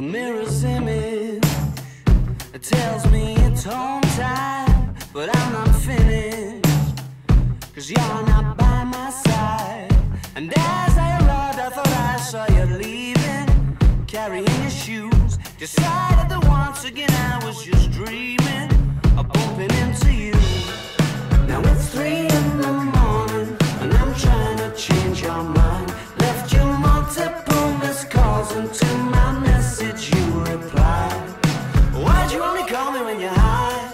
The mirror's image it tells me it's home time, but I'm not finished. Cause you're not by my side. And as I arrived, I thought I saw you leaving, carrying your shoes. Decided that once again I was just dreaming of bumping into you. Now it's three in the morning, and I'm trying to change your mind. Left you multiple missed calls, and to my message when you're high?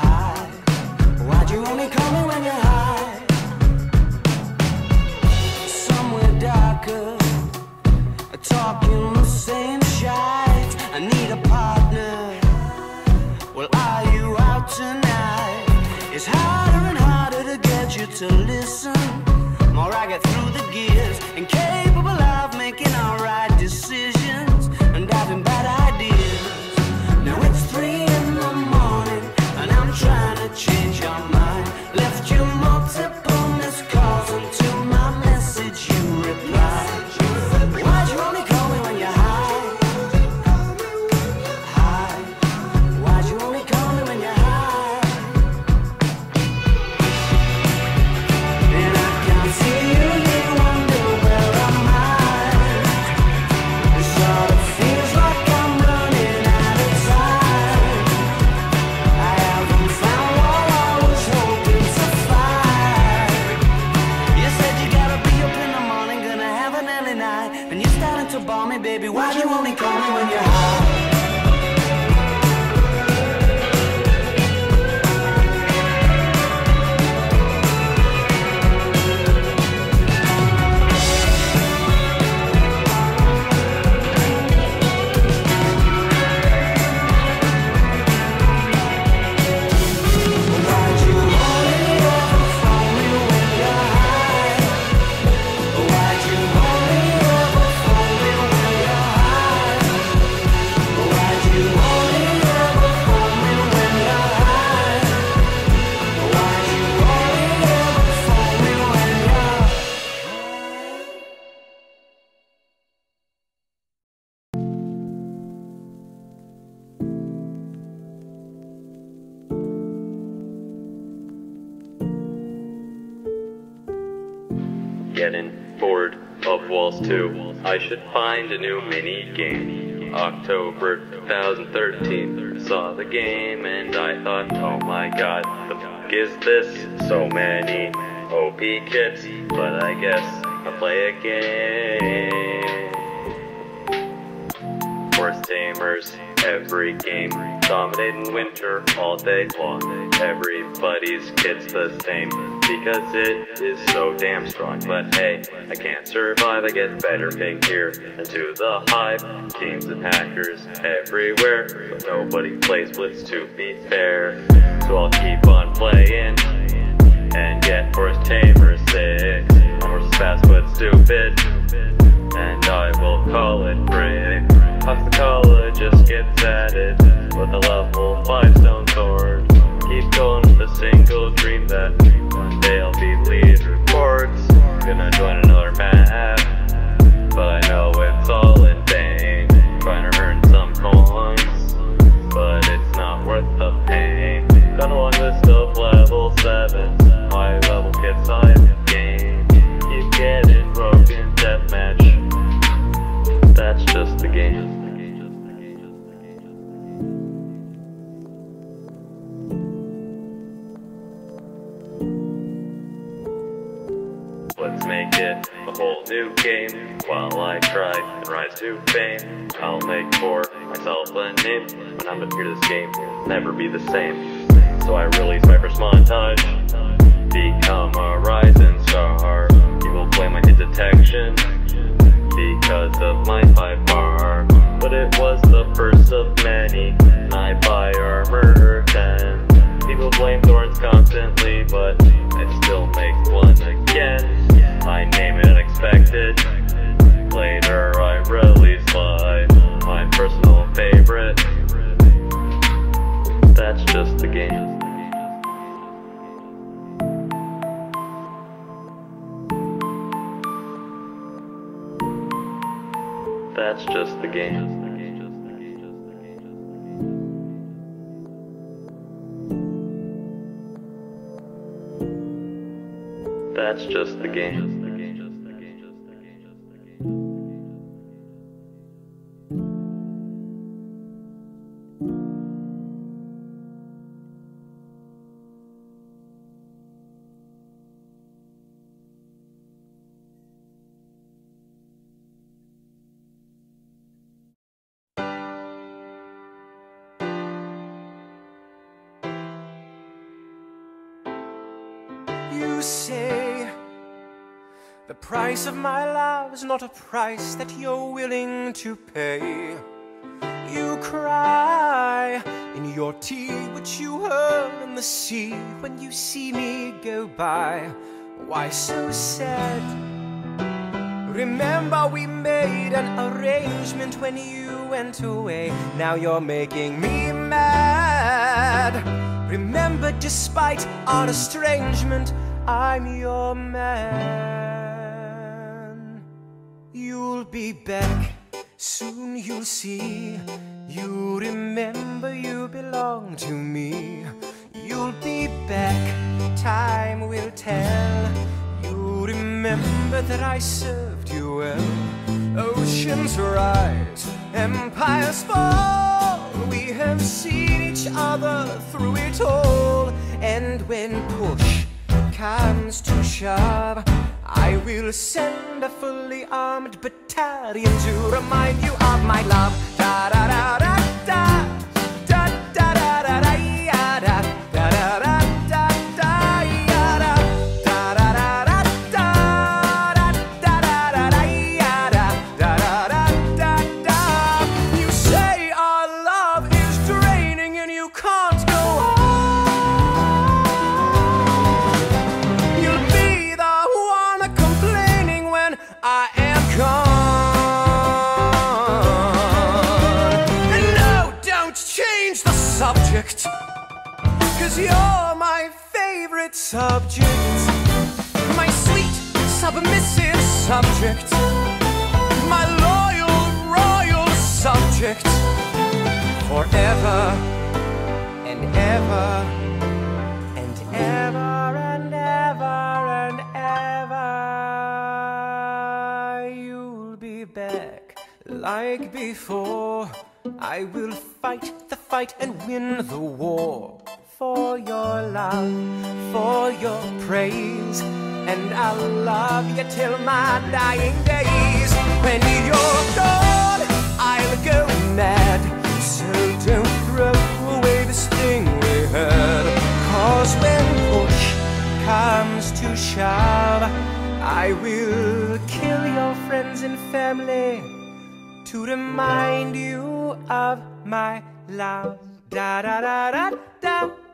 High. Why'd you only call me when you're high? Somewhere darker, talking the same shite. I need a partner. Well, are you out tonight? It's harder and harder to get you to listen. More I get through the gears, incapable of Walls 2. I should find a new mini game. October 2013. Saw the game and I thought, oh my god, the fuck is this? So many OP kits, but I guess I'll play a game. Horse tamers, every game. Dominating winter all day long. Everybody's kit's the same because it is so damn strong. But hey, I can't survive, I get better pink here And to the hive, teams and hackers everywhere. But nobody plays Blitz to be fair. So I'll keep on playing and get horse tamer six. Horse fast but stupid and I will call it brave. Just gets added with a level 5 stone sword. Keep going with a single dream that one day I'll be lead reports. Gonna join another map, but I know it's all in vain. Trying to earn some coins, but it's not worth the pain. Got a long list of level 7, It a whole new game while I try and rise to fame. I'll make for myself a name when I'm here this game. will Never be the same. So I release my first montage. Become a rising star. You will play my hit detection because of my five bar. But it was the first of many. I buy armor then. People blame thorns constantly, but I still make one again. I name it unexpected. Later I release live my personal favorite. That's just the game. That's just the game. That's just the game. Price of my love is not a price that you're willing to pay. You cry in your tea, which you hurl in the sea when you see me go by. Why so sad? Remember, we made an arrangement when you went away. Now you're making me mad. Remember, despite our estrangement, I'm your man. You'll be back, soon you'll see. You remember you belong to me. You'll be back, time will tell. You remember that I served you well. Oceans rise, empires fall. We have seen each other through it all. And when push comes to shove, I will send a fully armed battalion to remind you of my love. Da da da da da. Subject. My sweet, submissive subject. My loyal, royal subject. Forever and ever and ever and ever and ever. You'll be back like before. I will fight the fight and win the war for your love, for your praise. And I'll love you till my dying days. When you're gone, I'll go mad. So don't throw away this thing we had. Cause when push comes to shove, I will kill your friends and family to remind you of my love. Da da da da da.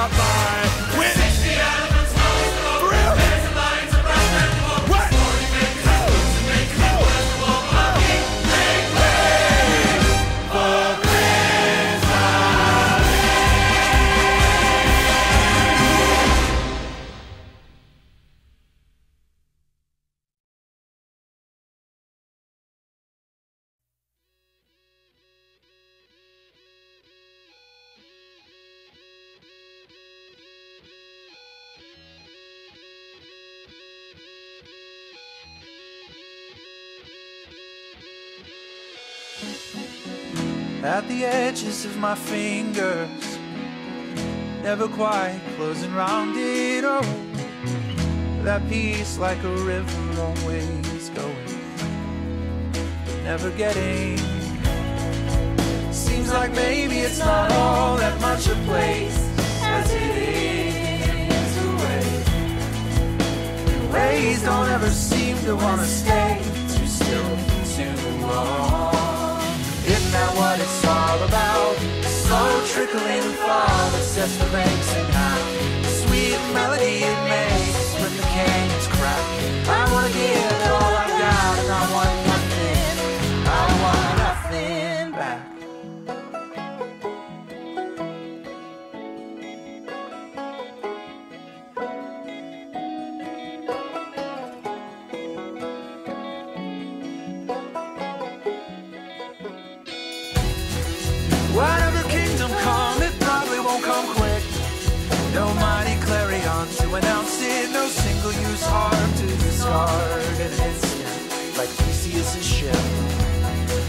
all at the edges of my fingers, never quite closing round it. Oh, that piece like a river always going, but never getting. Seems like maybe it's not all that much a place as it is away. Ways don't ever seem to wanna stay too still too long. Isn't what it's all about? Slow trickling fall that sets the banks in half. Sweet melody it makes when the canyons crack. I wanna give all I've got and I want announce it, no single-use harm to discard an instant. Like Theseus' ship,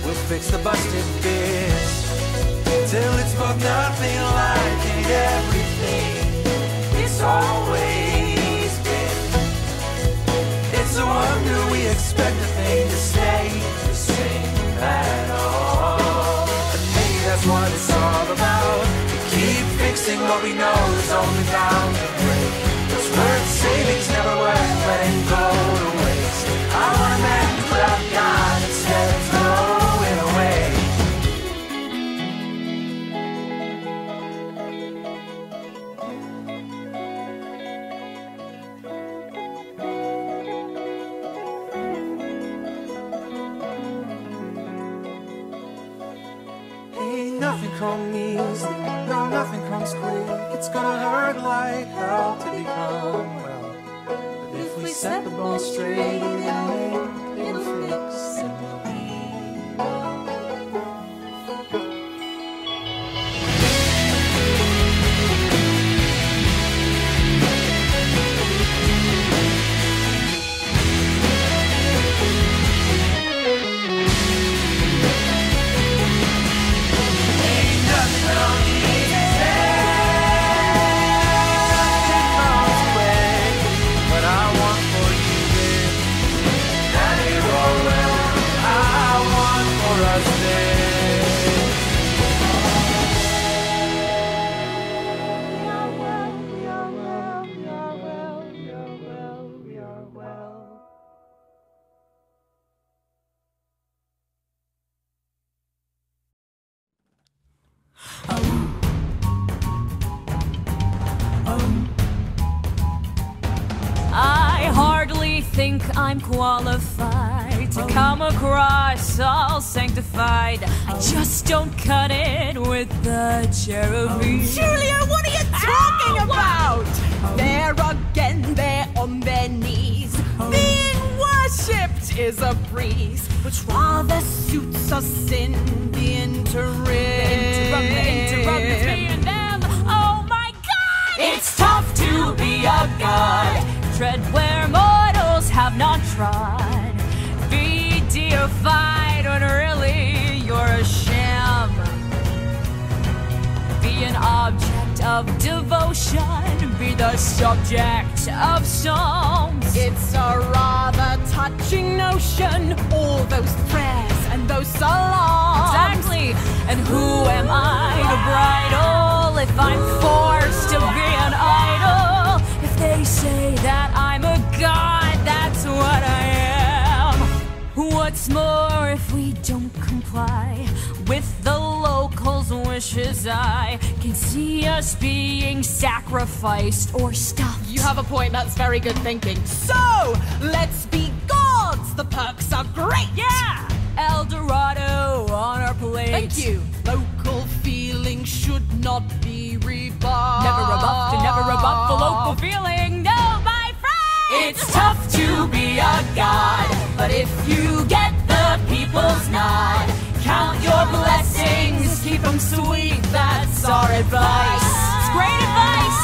we'll fix the busted bits till it's both nothing like and everything. It's always been. It's a wonder we expect a thing to stay the same at all. And maybe that's what it's all about. We keep fixing what we know is only bound to break. Saving's never worth letting go to waste. I want a man what I've got instead of throwing away. Ain't nothing come easy, no, nothing comes quick. It's gonna hurt like hell to become set the ball straight, don't cut it with the cherubim. Julia, what are you talking about? They're again, they're on their knees. Oh. Being worshipped is a breeze, which rather suits us in the interim. Interim, interim, it's me and them. Oh my god! It's tough to be a god. Tread where mortals have not trod. Of devotion. Be the subject of psalms. It's a rather touching notion, all those prayers and those salams. Exactly. And who am I to bridle if I'm forced to be an idol? If they say that I'm a god, that's what I am. What's more, if we don't comply locals' wishes, I can see us being sacrificed or stuffed. You have a point, that's very good thinking. So, let's be gods! The perks are great! Yeah! El Dorado on our plate. Thank you. Local feeling should not be rebuffed. Never rebuffed and never rebuffed the local feeling. No, my friend! It's tough to be a god, but if you get the people's nod, count your blessings, keep them sweet, that's our advice. It's great advice!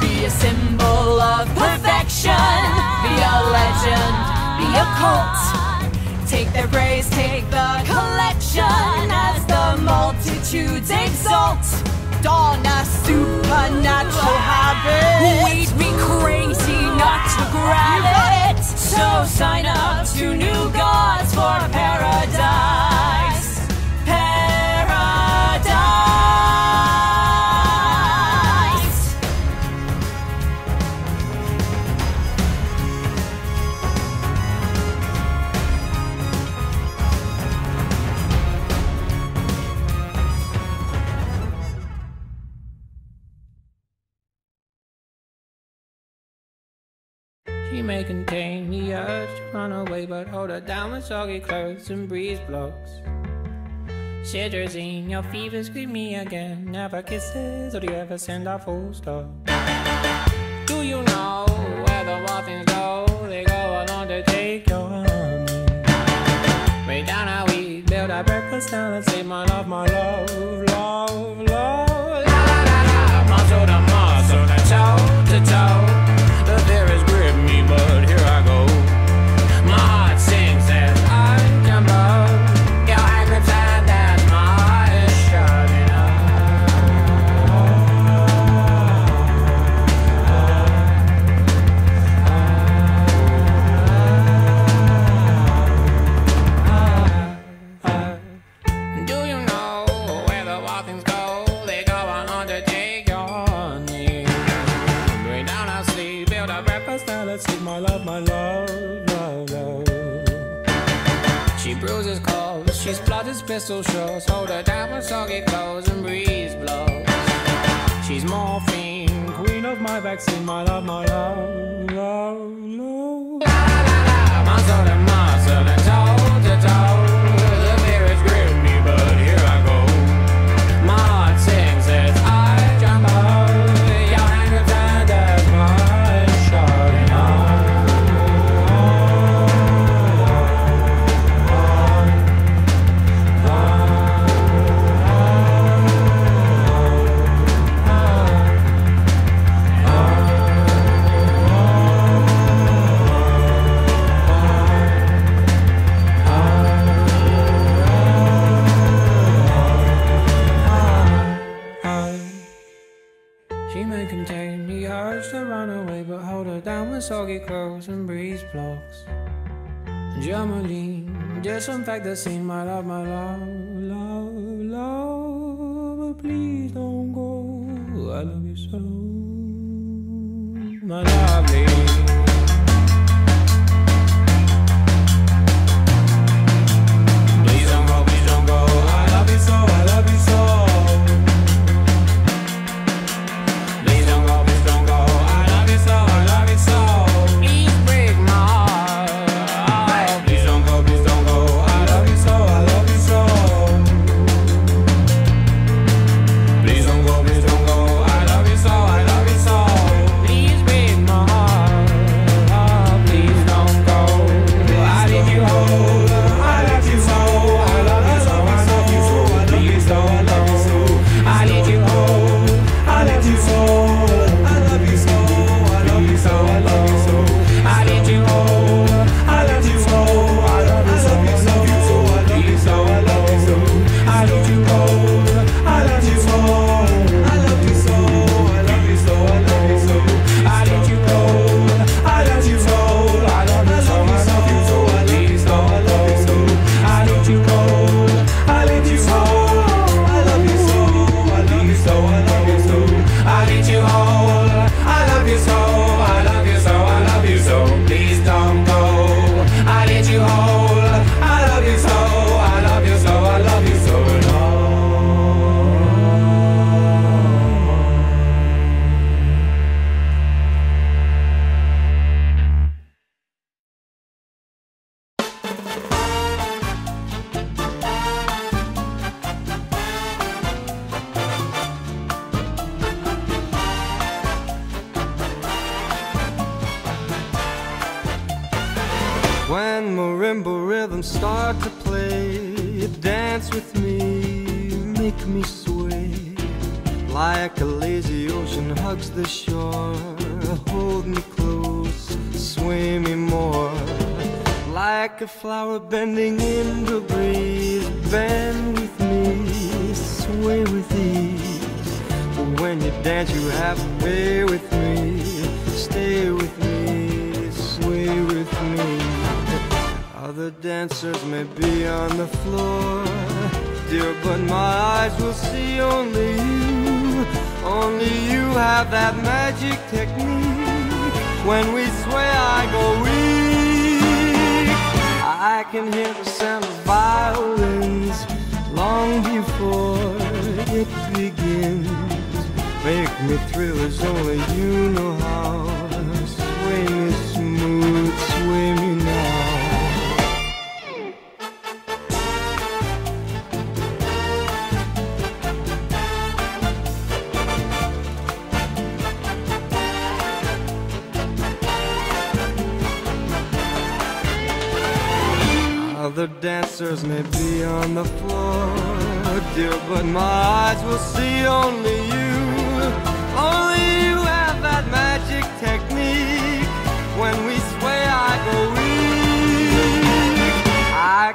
Be a symbol of perfection, be a legend, be a cult. Take their praise, take the collection as the multitudes exalt. Don a supernatural habit. We'd be crazy not to grab it. So sign up to new gods for but hold her down with soggy clothes and breeze blocks. Citrazine, your fever scream me again. Never kisses, or do you ever send a full stop? Do you know where the wild go? They go along to take your honey. Way down how we build our breakfast down and say, My love, my love, love, pistol shots, hold her down with soggy clothes and breeze blows. She's morphine, queen of my vaccine, my love, my love, love, love. foggy and breeze blocks. Jamaline, fact that scene, my love, my love, love, love. But please don't go, I love you so, my lovely. so, I love you so.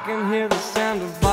can hear the sound of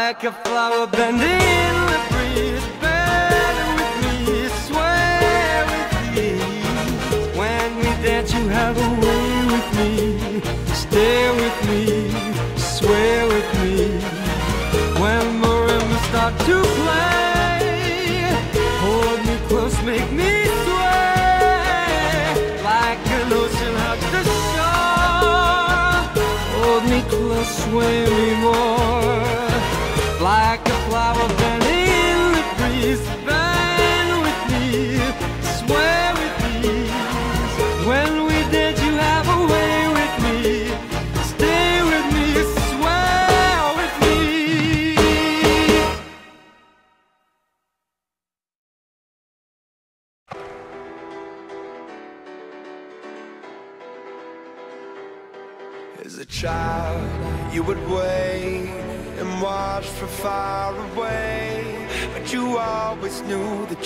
Like a flower bending in the breeze Better with me, swear with me. When we dance you have a way with me Stay with me, swear with me. When marimbas start to play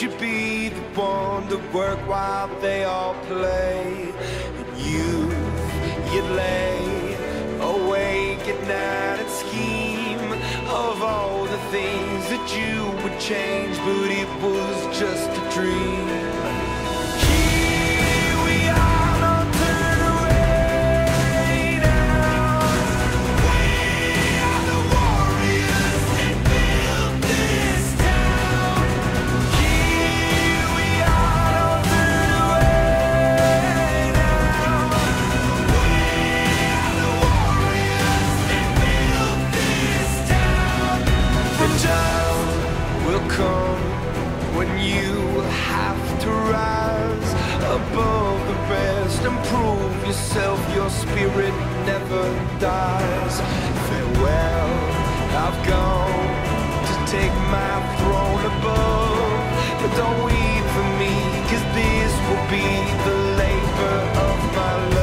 you be the one to work while they all play? And you, you lay awake at night and scheme of all the things that you would change, but it was just a dream. Test and prove yourself, your spirit never dies. Farewell, I've gone to take my throne above. But don't weep for me, cause this will be the labor of my love.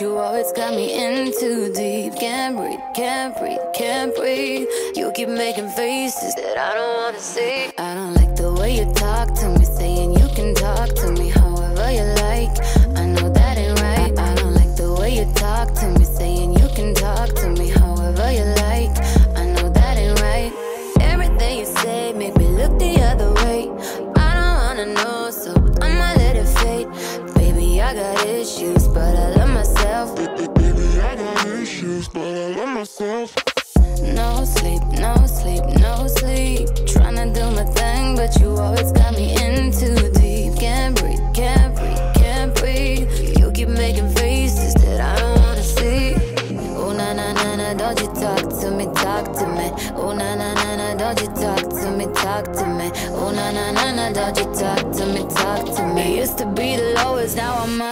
You always got me in too deep. Can't breathe, can't breathe, can't breathe. You keep making faces that I don't wanna see. I don't. used to be the lowest, now I'm up.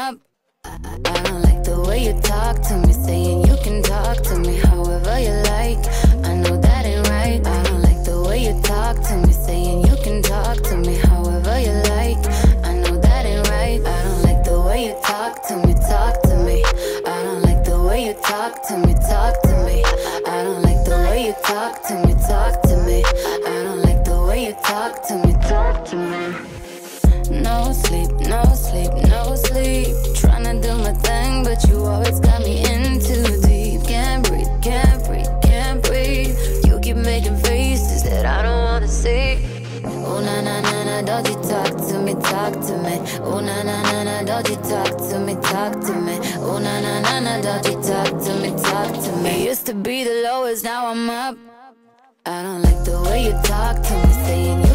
don't you talk to me, talk to me. Oh na na na na, don't you talk to me, talk to me. Oh na na na na, don't you talk to me, talk to me. Used to be the lowest, now I'm up. I don't like the way you talk to me, saying.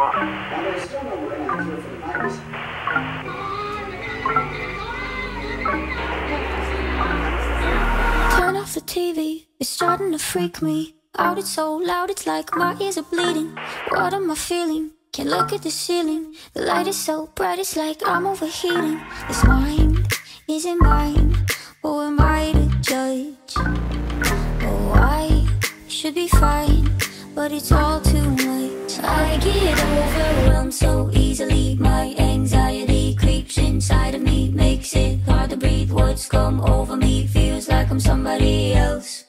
Turn off the TV, it's starting to freak me out. It's so loud, it's like my ears are bleeding. What am I feeling? Can't look at the ceiling. The light is so bright, it's like I'm overheating. This mind isn't mine. Who am I to judge? Oh, I should be fine, but it's all too much. I get overwhelmed so easily. My anxiety creeps inside of me, makes it hard to breathe. What's come over me feels like I'm somebody else.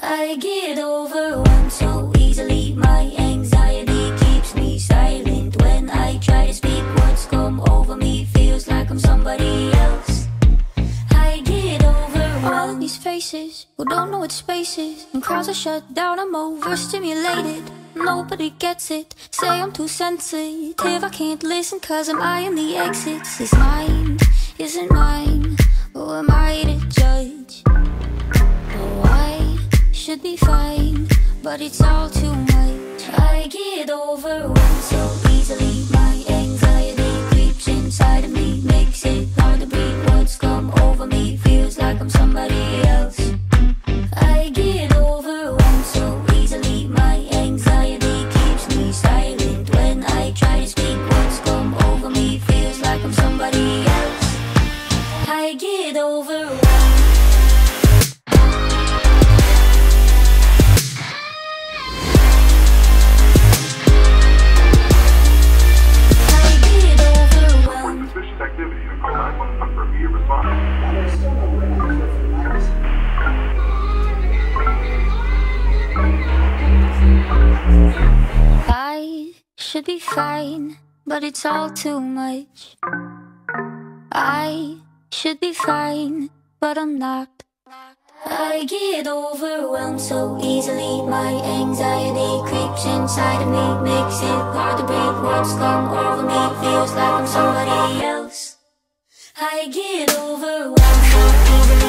I get overwhelmed so easily. My anxiety keeps me silent when I try to speak. What's come over me feels like I'm somebody else. Get overwhelmed. These faces who don't know what space is. And crowds are shut down, I'm overstimulated. Nobody gets it. Say I'm too sensitive. I can't listen cause I'm eyeing the exits. This mind isn't mine. Who am I to judge? Oh, I should be fine, but it's all too much. I get overwhelmed so easily. My inside of me, makes it hard to breathe. What's come over me feels like I'm somebody else. I get overwhelmed so should be fine, but it's all too much. I should be fine, but I'm not. I get overwhelmed so easily. My anxiety creeps inside of me, makes it hard to breathe. What's come over me feels like I'm somebody else. I get overwhelmed so easily.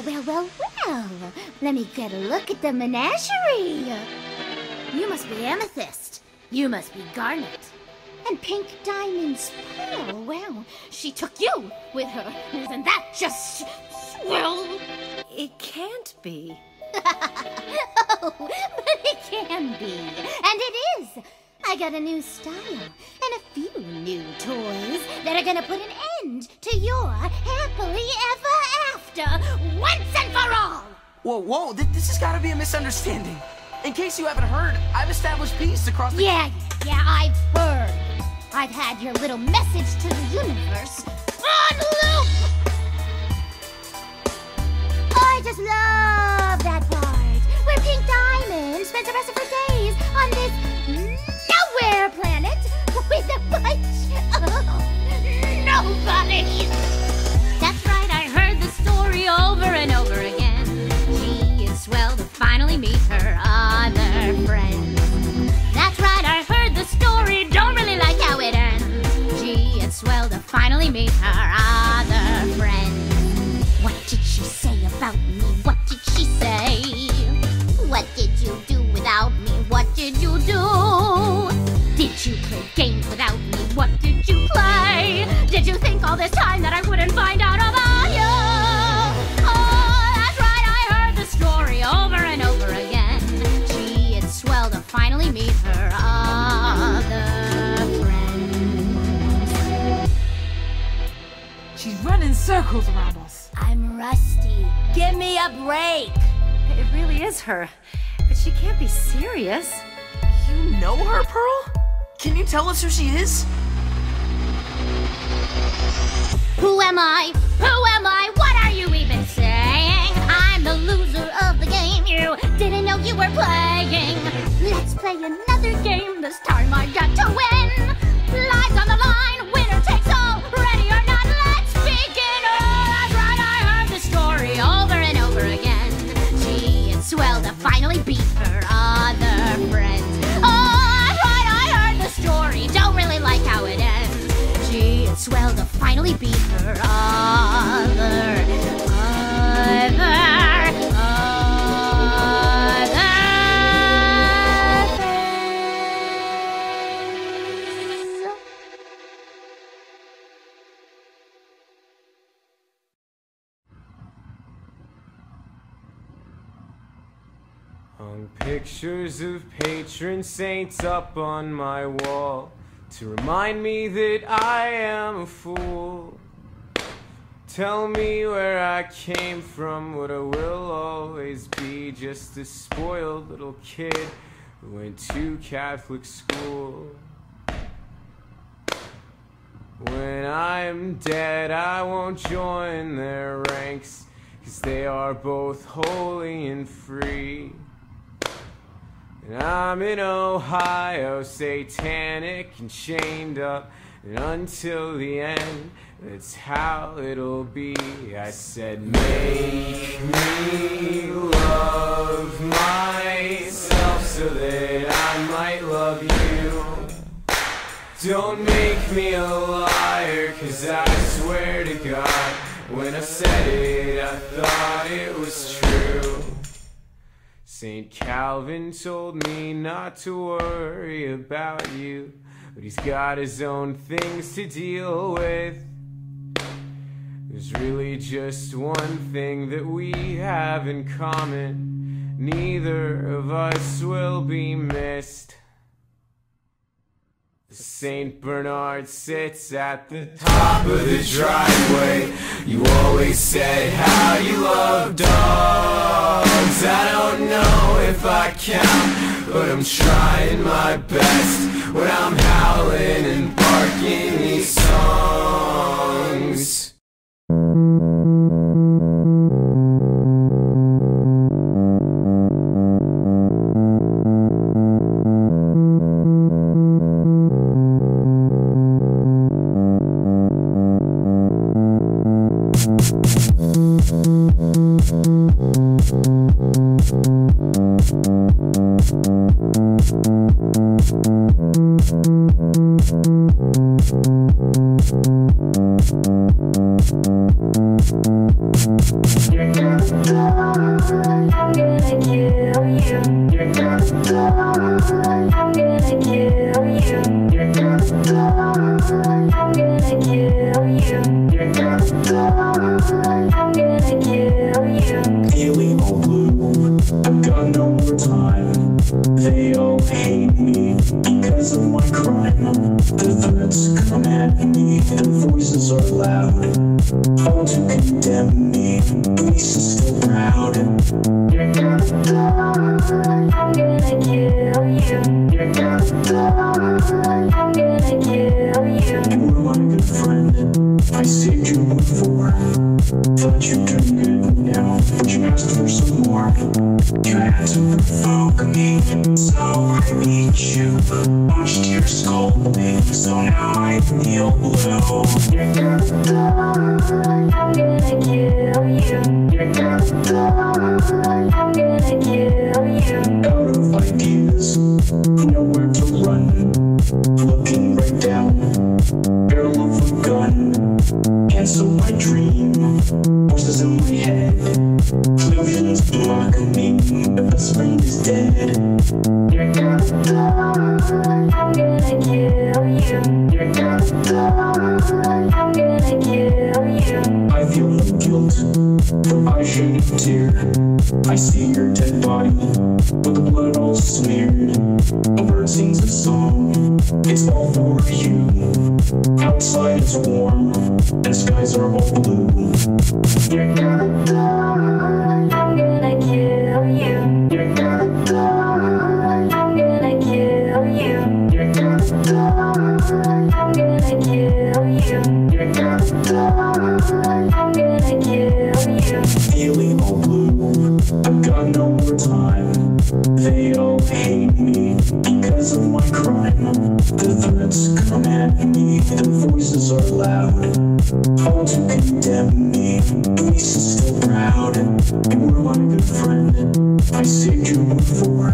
Well, well, well, well, well. Let me get a look at the menagerie. You must be amethyst. You must be garnet. And pink diamonds pearl. Well, she took you with her. Isn't that just swell? It can't be. oh, but it can be. And it is. I got a new style and a few new toys that are gonna put an end to your happily ever after once and for all. Whoa, whoa, th- this has got to be a misunderstanding. In case you haven't heard, I've established peace across the. Yeah, yeah, I've heard. I've had your little message to the universe on loop. I just love that part where Pink Diamond spends the rest of her days on this planet with a bunch of nobodies. That's right, I heard the story over and over again. She is swell to finally meet her other friends. That's right, I heard the story, don't really like how it ends. She is swell to finally meet her other friends. What did she say about me? What did she say? What did you do without me? What did you do? You play games without me? What did you play? Did you think all this time that I wouldn't find out about you? Oh, that's right, I heard the story over and over again. She is swell to finally meet her other friends. She's running circles around us. I'm rusty. Give me a break. It really is her. But she can't be serious. You know her, Pearl? Can you tell us who she is? Who am I? Who am I? What are you even saying? I'm the loser of the game you didn't know you were playing. Let's play another game. This time I got to win. Lives on the line, pictures of patron saints up on my wall to remind me that I am a fool. Tell me where I came from, what I will always be, just a spoiled little kid who went to Catholic school. When I'm dead, I won't join their ranks, cause they are both holy and free. I'm in Ohio, satanic and chained up, and until the end, that's how it'll be. I said, make me love myself so that I might love you. Don't make me a liar, cause I swear to God, when I said it, I thought it was true. St. Calvin told me not to worry about you, but he's got his own things to deal with. There's really just one thing that we have in common. Neither of us will be missed. St. Bernard sits at the top of the driveway. You always said how you love dogs. I don't know if I count, but I'm trying my best when I'm howling and barking these songs. Of my crime. The threats come at me, their voices are loud. All to condemn me, peace is still proud. You're gonna die, I'm gonna kill you. You're gonna die, I'm gonna kill you. You were my good friend, I saved you before. Thought you turned good now, but you asked for some more. You had to provoke me, so I beat you. Punched your skull big, so now I feel blue. You're gonna die, I'm gonna kill you. You're gonna die, I'm gonna kill you. Out of ideas, nowhere to run. Looking right down, barrel of a gun. Cancel my dream, voices in my head. Illusions block me, the best friend is dead. You're gonna die, I'm gonna kill you. You're gonna die, I'm gonna kill you. I feel no guilt, but I shed a tear. I see your dead body, with the blood all smeared. A bird sings a song, it's all for you. Outside it's warm, and skies are all blue. Their voices are loud. All to condemn me, is still proud. You were my good friend, I saved you before.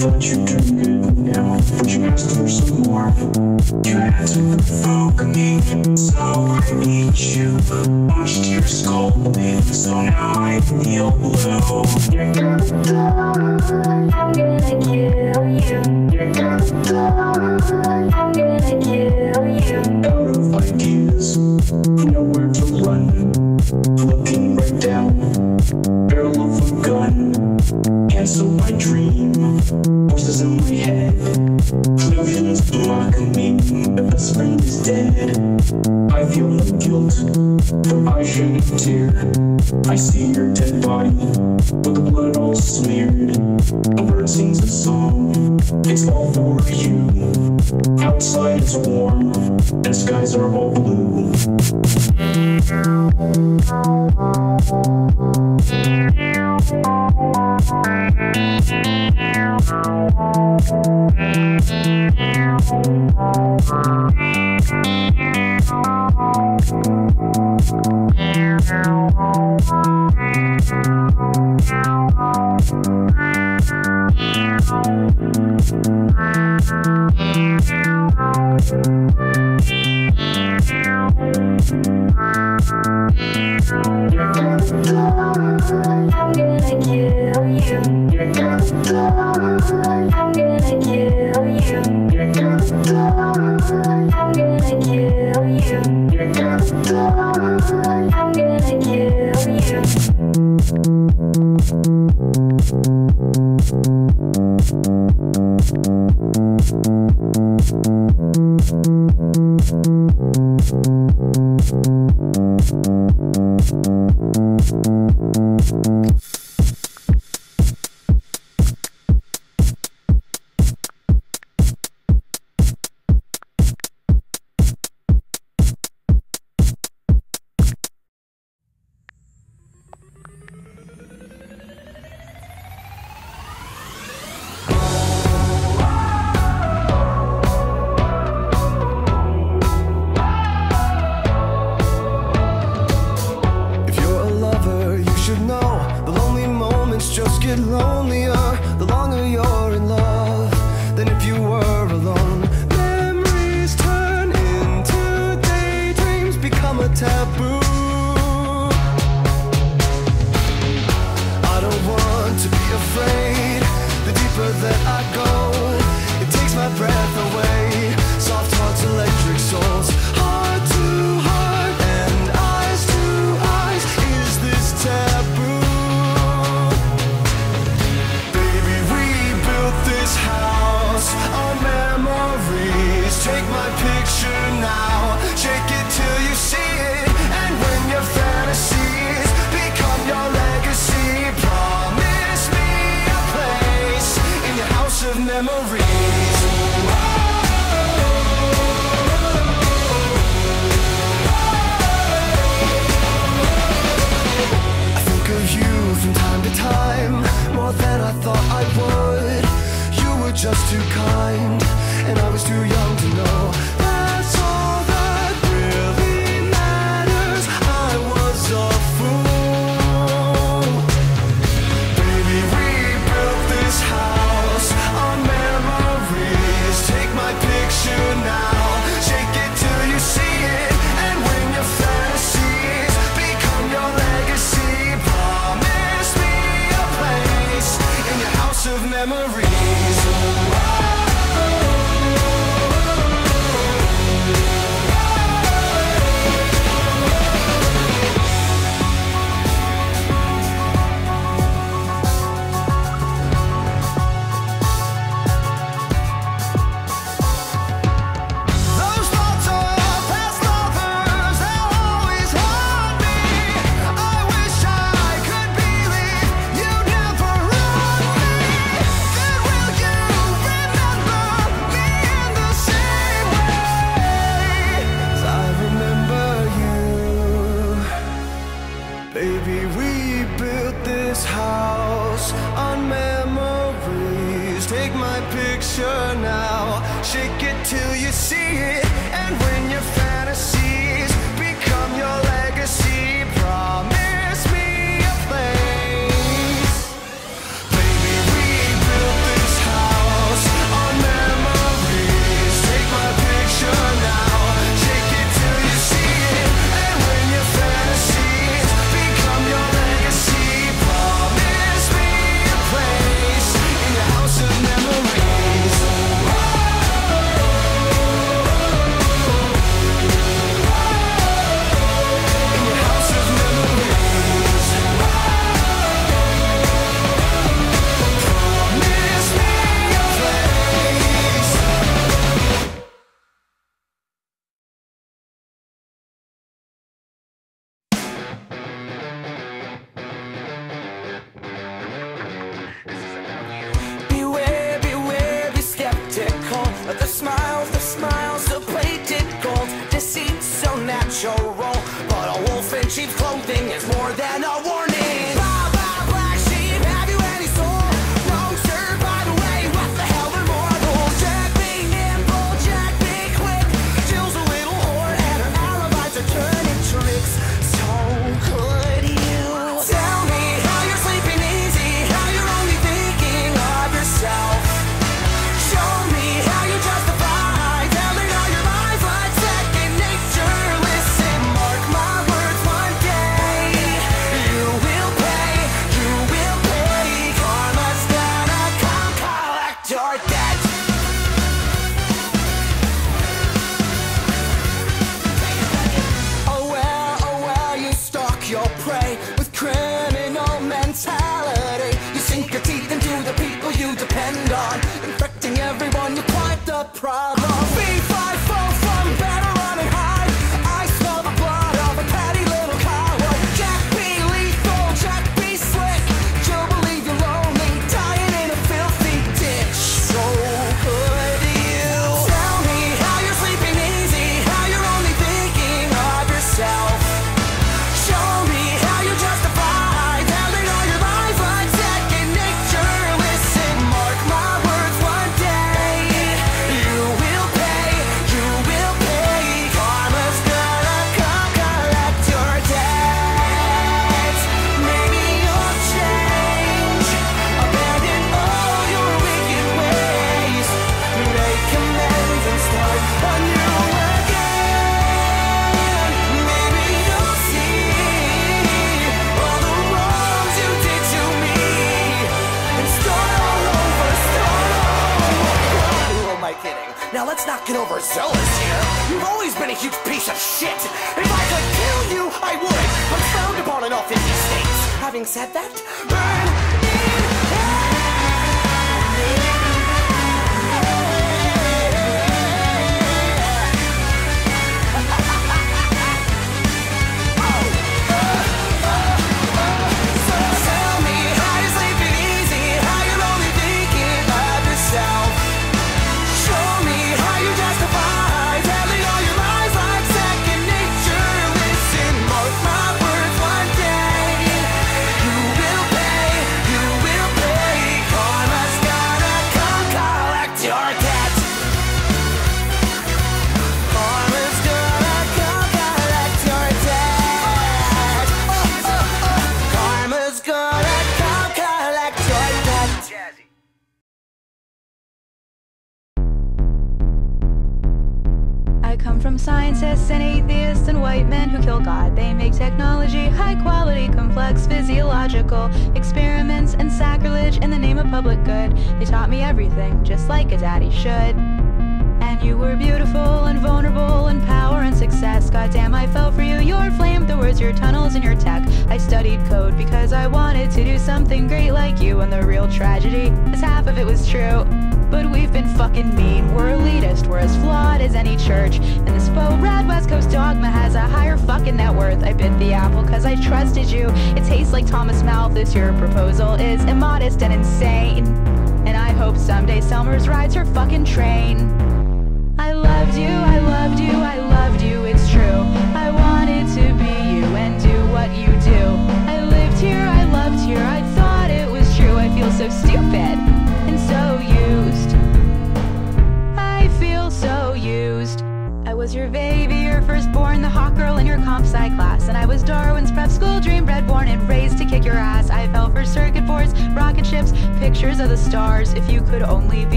Thought you turned good now, but you asked for some more. You had to provoke me, so I beat you. Punched your skull big, so now I feel blue. You're gonna die, I'm gonna kill you. You're gonna die, I'm gonna kill you. Out of ideas, nowhere to run. Looking right down, barrel of a gun. Cancel my dream, Voices in my head. Illusions mock me. My best friend is dead. I feel no guilt, but I shed a tear. I see your dead body with the blood all smeared. A bird sings a song. It's all for you. Outside it's warm, and skies are all blue. Lover, you should know the lonely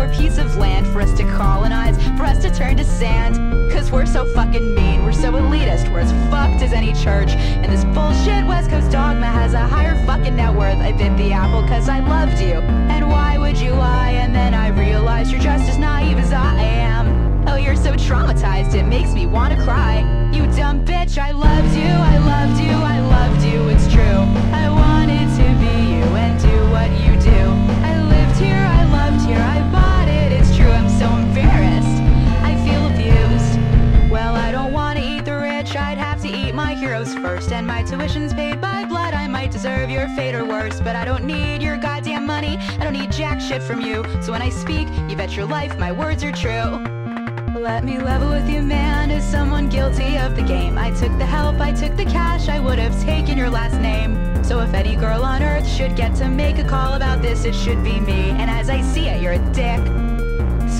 more piece of land for us to colonize, for us to turn to sand. Cause we're so fucking mean, we're so elitist, we're as fucked as any church. And this bullshit West Coast dogma has a higher fucking net worth. I bit the apple cause I loved you. And why would you lie? And then I realized you're just as naive as I am. Oh, you're so traumatized, it makes me wanna cry. You dumb bitch, I loved you, I loved you, I loved you, it's true. I wanted to be you and do what you do. I lived here, I loved here, I tuition's paid by blood, I might deserve your fate or worse. But I don't need your goddamn money, I don't need jack shit from you. So when I speak, you bet your life my words are true. Let me level with you, man, as someone guilty of the game. I took the help, I took the cash, I would have taken your last name. So if any girl on earth should get to make a call about this, it should be me. And as I see it, you're a dick.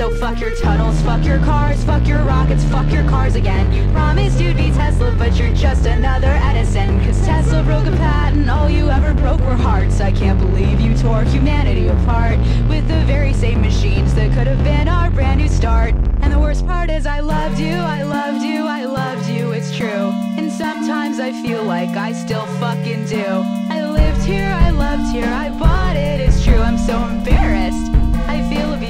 So fuck your tunnels, fuck your cars, fuck your rockets, fuck your cars again. You promised you'd be Tesla, but you're just another Edison. Cause Tesla broke a patent, all you ever broke were hearts. I can't believe you tore humanity apart with the very same machines that could have been our brand new start. And the worst part is I loved you, I loved you, I loved you, it's true. And sometimes I feel like I still fucking do. I lived here, I loved here, I bought it, it's true, I'm so embarrassed. I feel abused.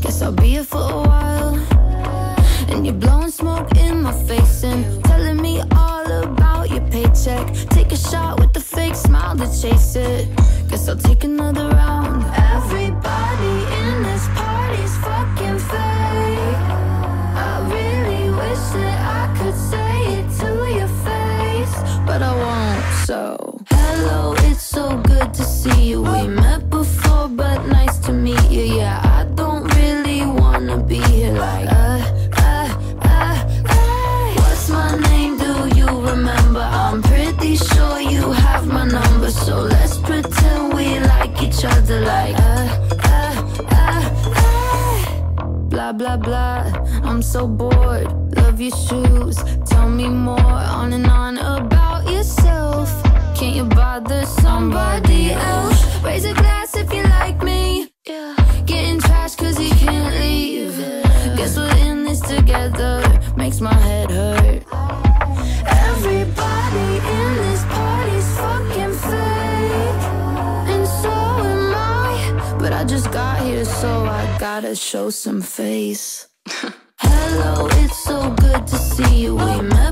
Guess I'll be here for a while. And you're blowing smoke in my face and telling me all about your paycheck. Take a shot with the fake smile to chase it. Guess I'll take another round. Everybody in this party. so bored. Love your shoes, tell me more on and on about yourself. Can't you bother somebody else? Raise a glass if you like me. Getting trash cause you can't leave. Guess we're in this together, makes my head hurt. Everybody in this party's fucking fake. And so am I. But I just got here, so I gotta show some face to see you, we met.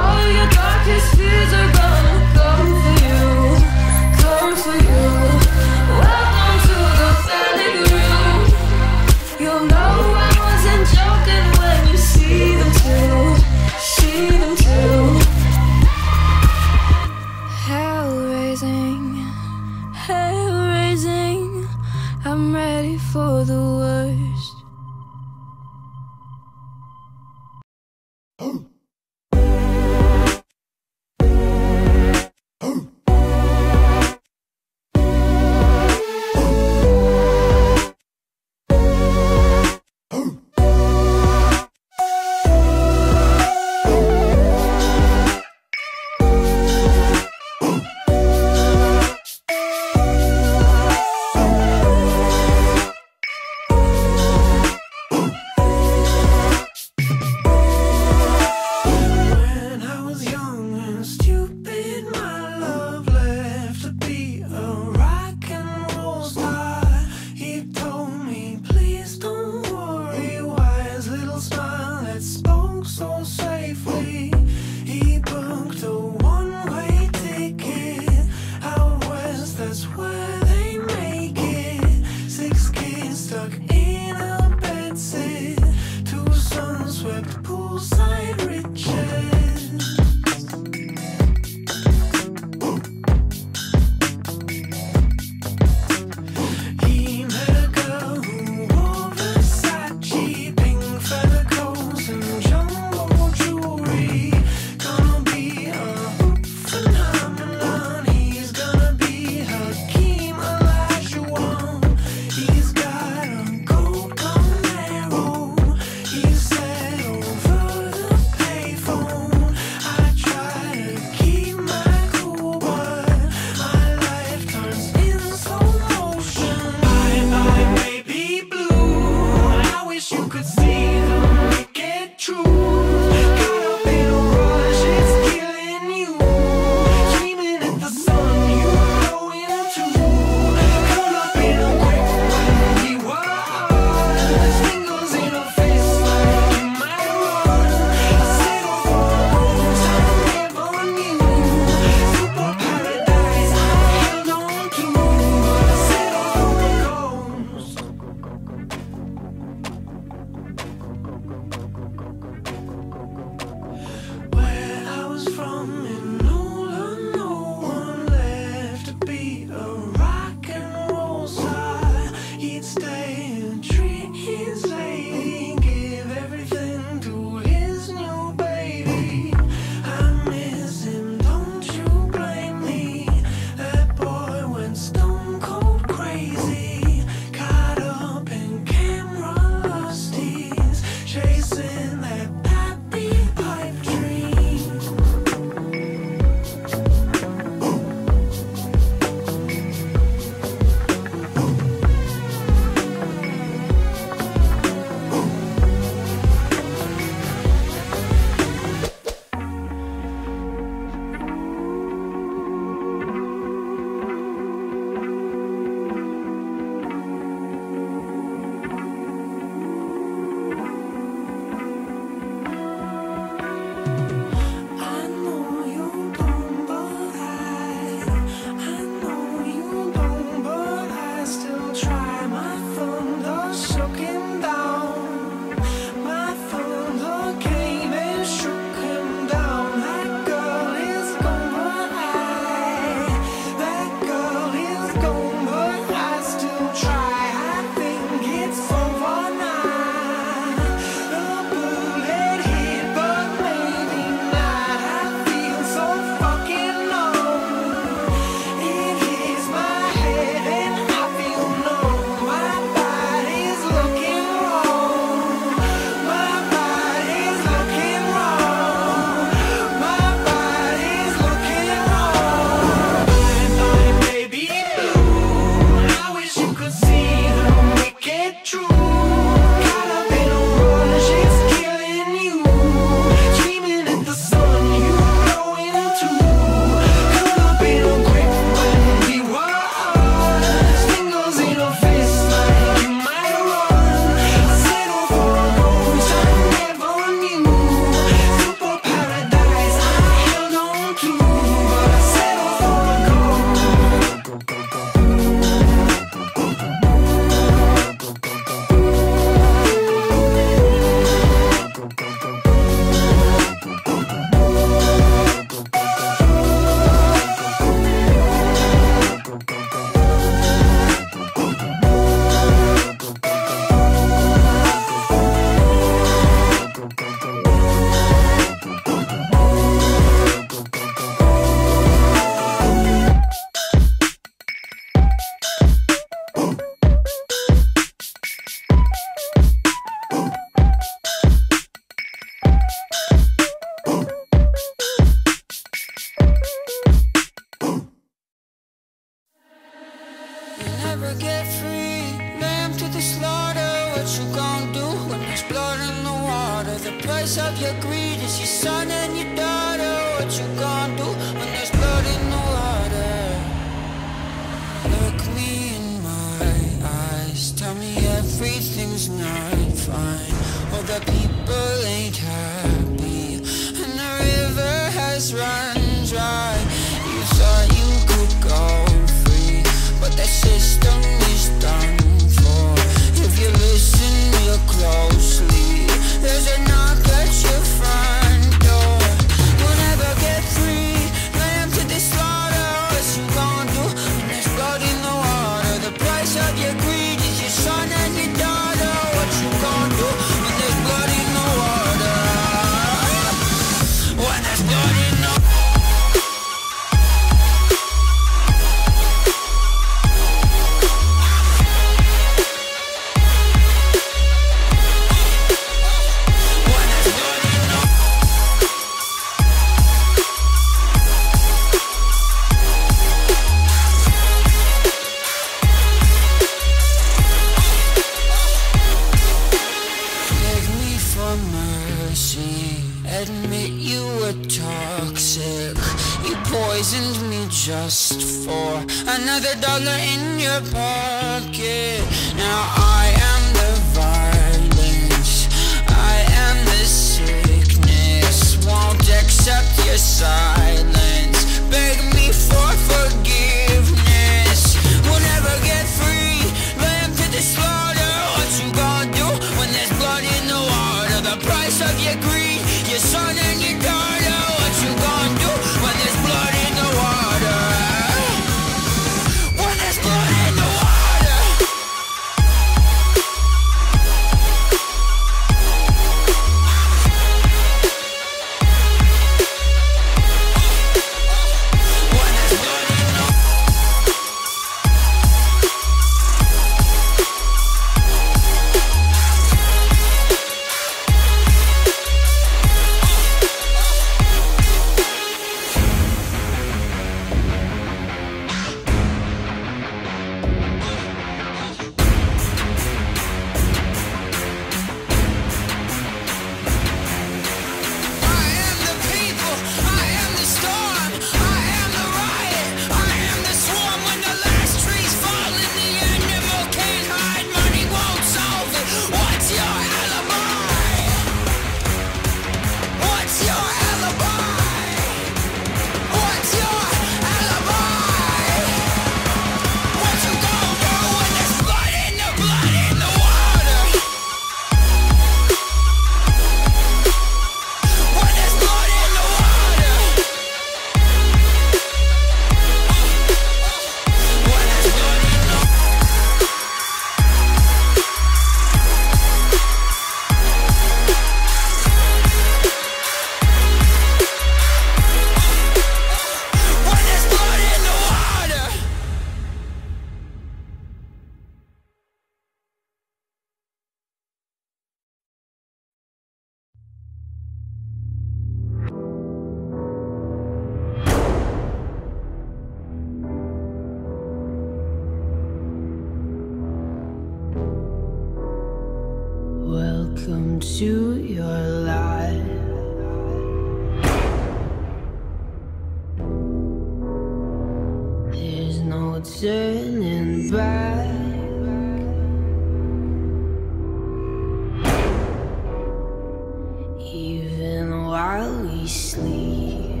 Sleep,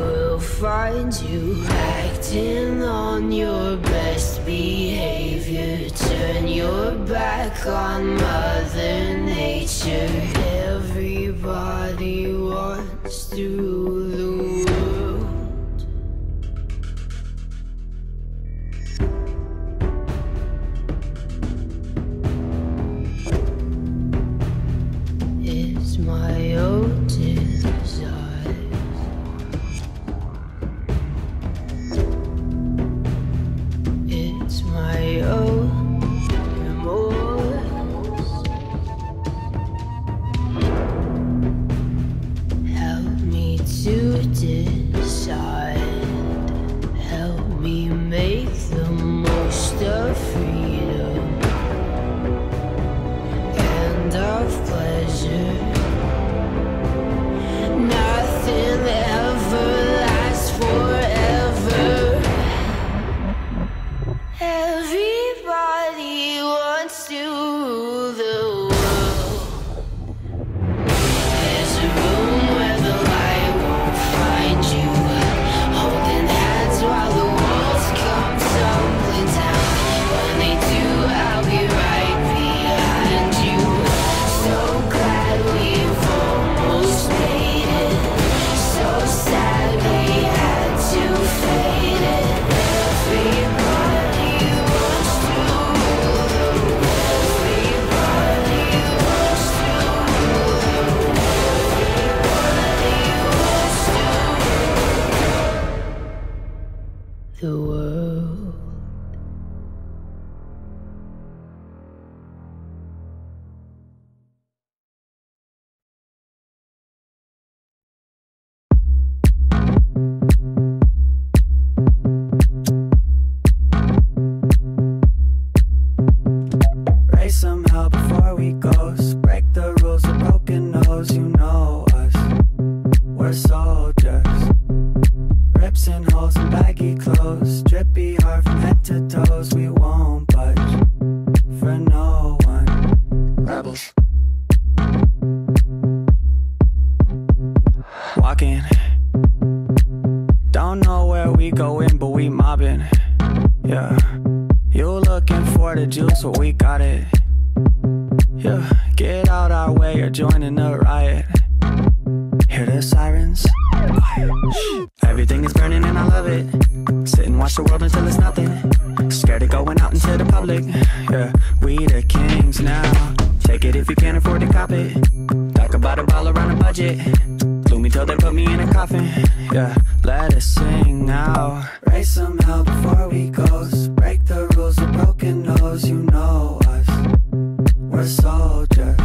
will find you acting on your best behavior. Turn your back on Mother Nature. Everybody wants to into the public. Yeah, we the kings now. Take it if you can't afford to cop it. Talk about a ball around a budget. Glue me till they put me in a coffin. Yeah, let us sing now. Raise some hell before we ghost. Break the rules of broken nose, you know us. We're soldiers.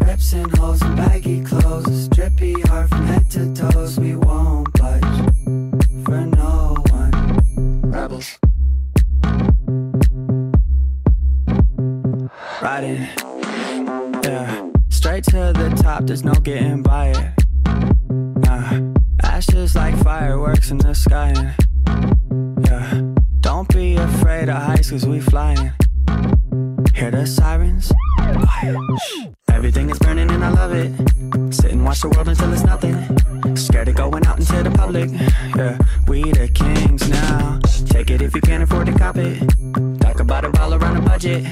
Rips and holes and baggy clothes. Drippy heart from head to toes. We won't there's no getting by it. Nah. Ashes like fireworks in the sky. Yeah. Don't be afraid of heights, cause we flying. Hear the sirens? Everything is burning and I love it. Sit and watch the world until it's nothing. Scared of going out into the public. Yeah, we the kings now. Take it if you can't afford to cop it. Talk about a ball around a budget.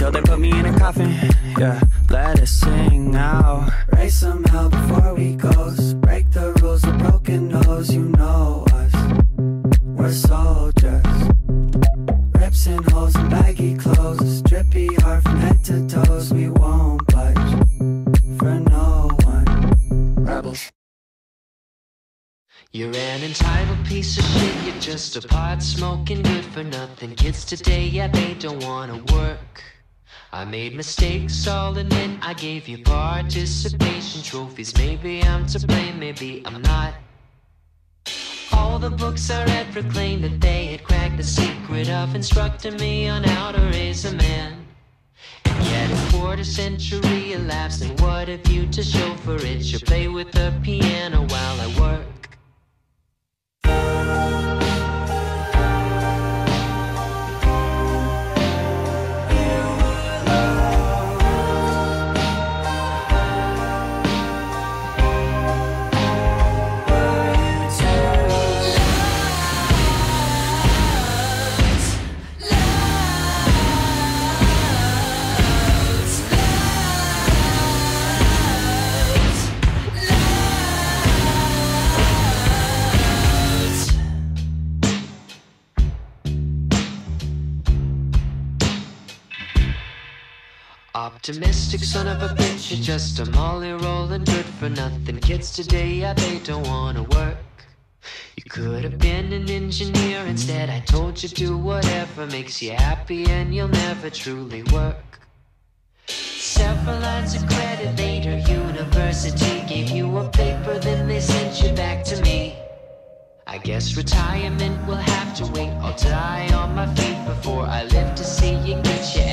Glue till they put me in a coffin. Yeah, let us sing now. Raise some hell before we ghost. Break the rules of broken nose, you know us. We're soldiers. Rips and holes and baggy clothes. Drippy heart from head to toes. We won't budge for no one. Rebels. You're an entitled piece of shit, you're just a pot smoking good for nothing. Kids today, yeah, they don't wanna work. I made mistakes, I'll admit I gave you participation trophies. Maybe I'm to blame, maybe I'm not. All the books I read proclaimed that they had cracked the secret of instructing me on how to raise a man. And yet a quarter century elapsed, and what have you to show for it? You play with the piano while I work. Optimistic son of a bitch. You're just a molly rolling good for nothing. Kids today, yeah, they don't wanna work. You could have been an engineer instead. I told you do whatever makes you happy and you'll never truly work. Several lines of credit later, university gave you a paper, then they sent you back to me. I guess retirement will have to wait. I'll die on my feet before I live to see you get your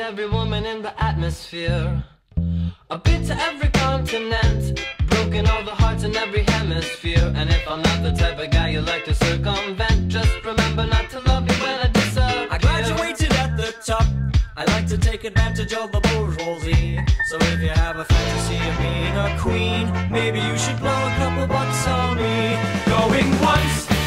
every woman in the atmosphere. I've been to every continent Broken all the hearts in every hemisphere. And if I'm not the type of guy you like to circumvent Just remember not to love me when I disappear. I graduated at the top. I like to take advantage of the bourgeoisie So if you have a fantasy of being a queen Maybe you should blow a couple bucks on me. Going once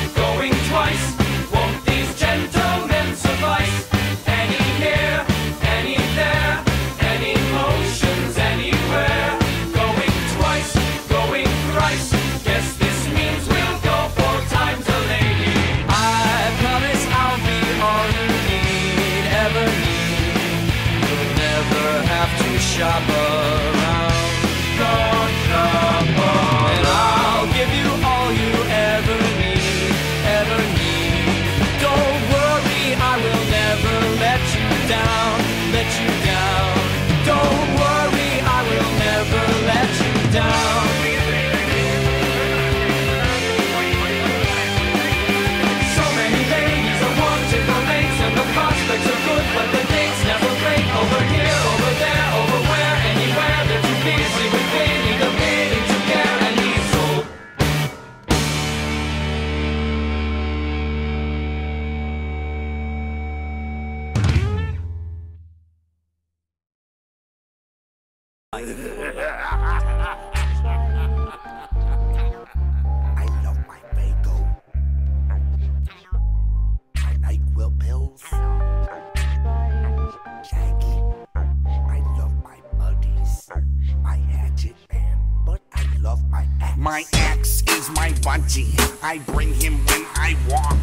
my ex is my budgie. I bring him when I walk.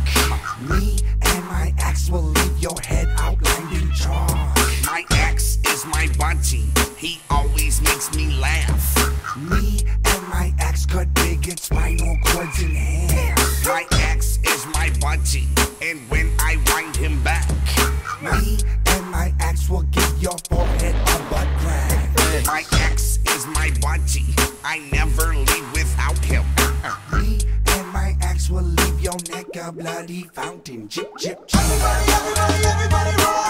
Me and my ex will leave your head outlined in chalk. My ex is my budgie. He always makes me laugh. Me and my axe ex could bigot spinal cords in half. My ex is my budgie. And when I wind him back, Me and my ex will give your forehead a butt crack. my ex is my budgie. I never leave without him. Me and my axe will leave your neck a bloody fountain. Chip, chip, chip. Murdering, murdering,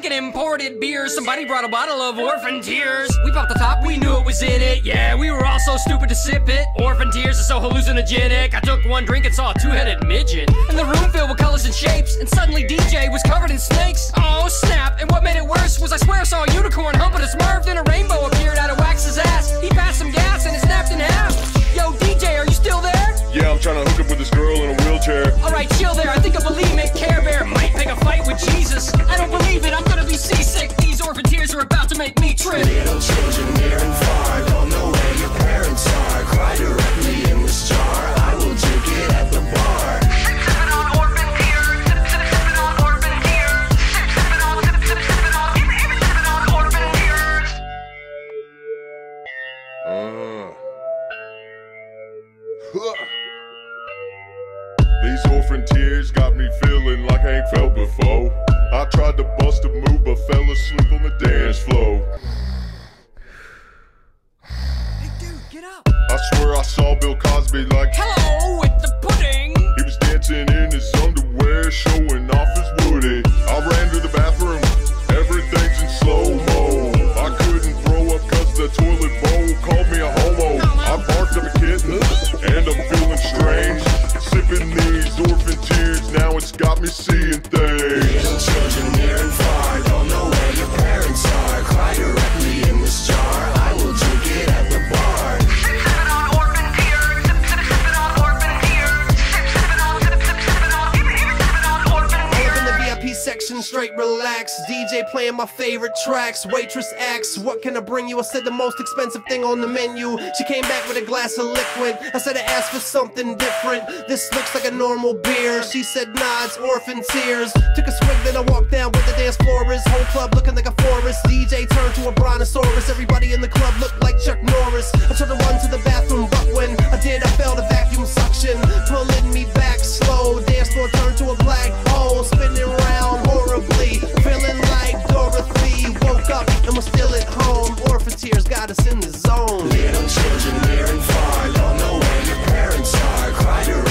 drinking imported beer, somebody brought a bottle of Orphan Tears. We popped the top, we knew it was in it. Yeah, we were all so stupid to sip it. Orphan Tears is so hallucinogenic. I took one drink and saw a two headed midget. And the room filled with colors and shapes, and suddenly DJ was covered in snakes. Oh, snap. And what made it worse was I swear I saw a unicorn humping a smurf, then a rainbow appeared out of Wax's ass. He passed some gas and it snapped in half. Yo, DJ, are you still there? Yeah, I'm trying to hook up with this girl in a wheelchair. Alright, chill there. I think I believe it. Care Bear pick a fight with Jesus. I don't believe it. I'm gonna be seasick. These orphan tears are about to make me trip. Little children near and far foe. I tried to bust a move, but fell asleep on the dance floor. Hey, dude, get up. I swear I saw Bill Cosby like, Hello, with the pudding. He was dancing in his underwear, showing off his booty. I ran to the bathroom. Got me seeing things. Little children straight relax. DJ playing my favorite tracks. Waitress asks, What can I bring you? I said the most expensive thing on the menu. She came back with a glass of liquid. I said I asked for something different. This looks like a normal beer. She said, Nah, it's orphan tears. Took a swig, then I walked down where the dance floor is. Whole club looking like a forest. DJ turned to a brontosaurus. Everybody in the club looked like Chuck Norris. I tried to run to the bathroom, but when I did, I felt a vacuum suction. Pulling me back slow. Dance floor turned to a black up and we're still at home. Orphan got us in the zone. Little children near and far, don't know where your parents are. Cry your